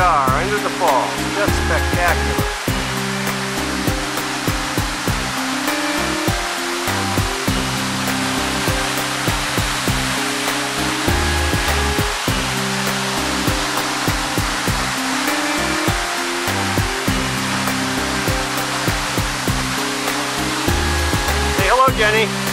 are, under the falls. Just spectacular. Say hello, Jenny.